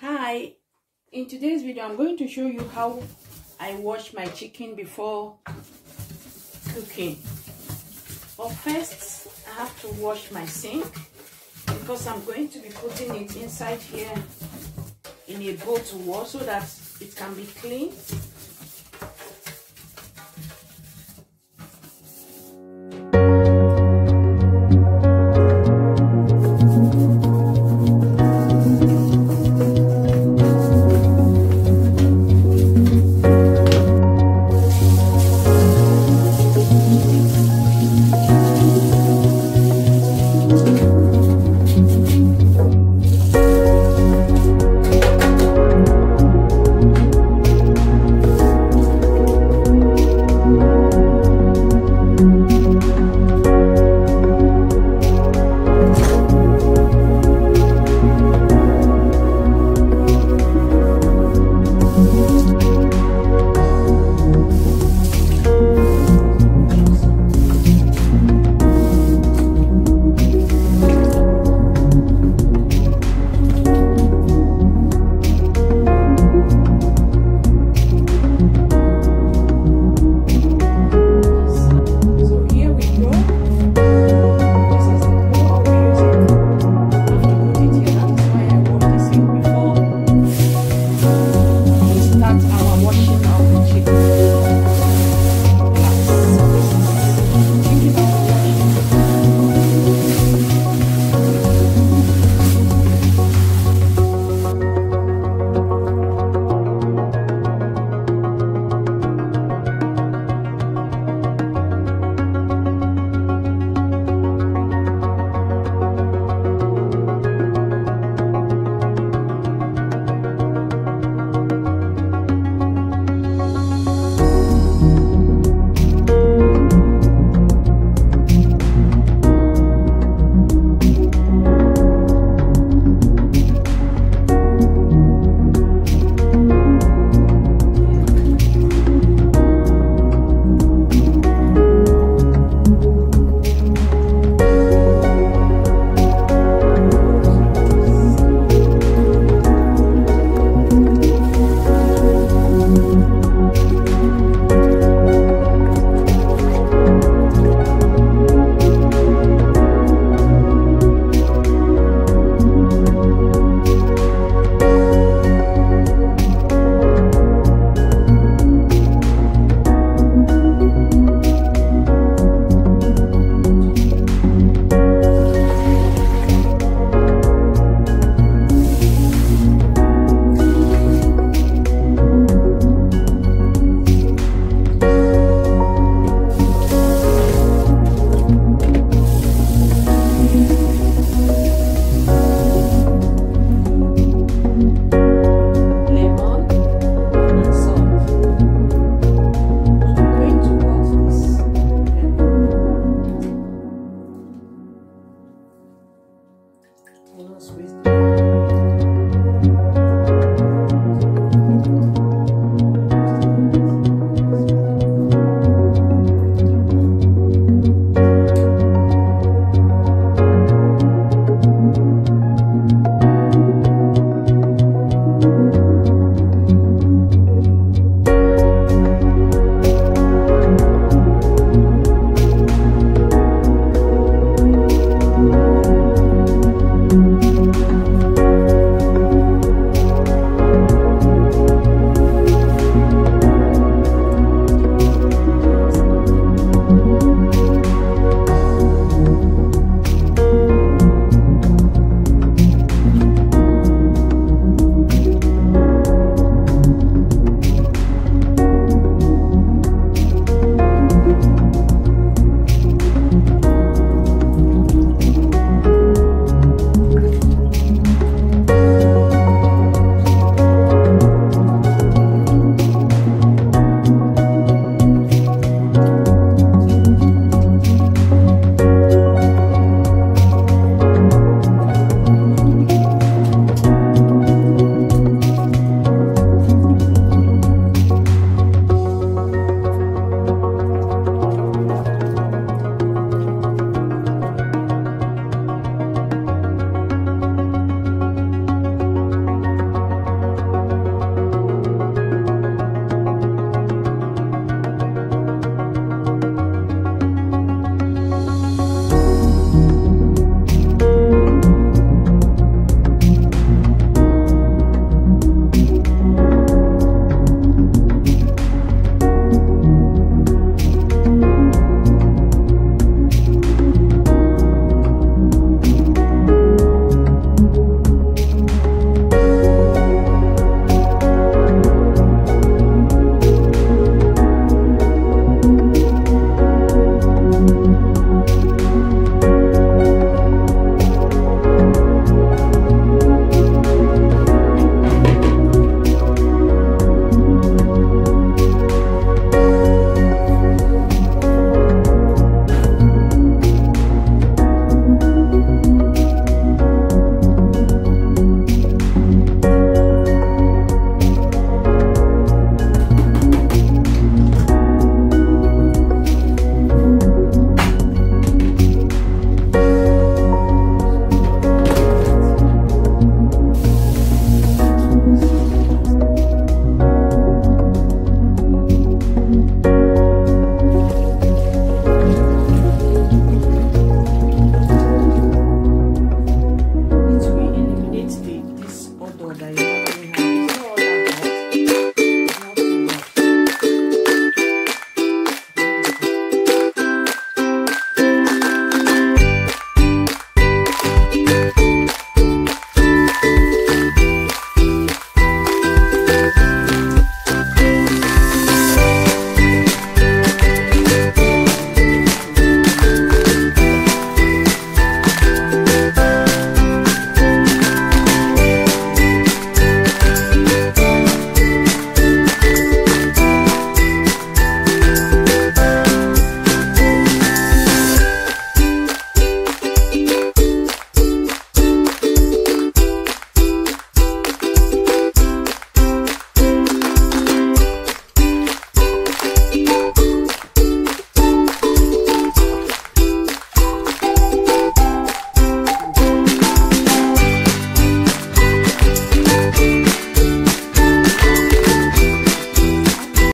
hi. In today's video i'm going to show you how i wash my chicken before cooking. But first i have to wash my sink because i'm going to be putting it inside here in a bowl to wash so that it can be clean